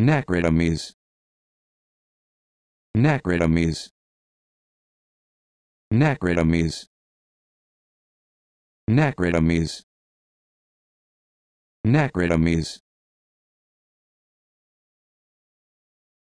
Nacrotomies. Nacrotomies. Nacrotomies. Nacrotomies. Nacrotomies.